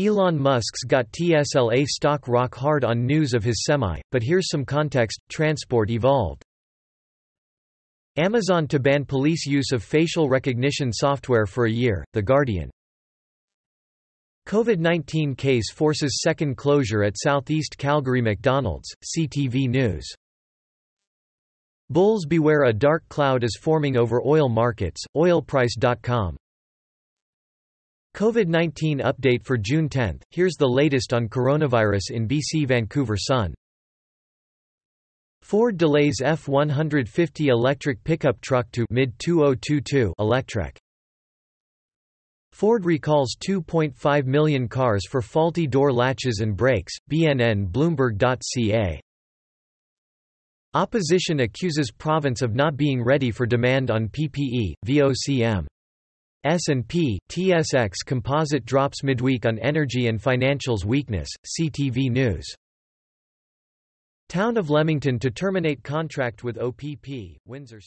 Elon Musk's got TSLA stock rock hard on news of his semi, but here's some context, transport evolved. Amazon to ban police use of facial recognition software for a year, The Guardian. COVID-19 case forces second closure at Southeast Calgary McDonald's, CTV News. Bulls beware a dark cloud is forming over oil markets, oilprice.com. COVID-19 update for June 10, here's the latest on coronavirus in BC Vancouver Sun. Ford delays F-150 electric pickup truck to mid-2022 Electrek. Ford recalls 2.5 million cars for faulty door latches and brakes, BNN Bloomberg.ca. Opposition accuses province of not being ready for demand on PPE, VOCM. S&P, TSX Composite drops midweek on energy and financials weakness, CTV News. Town of Leamington to terminate contract with OPP, Windsor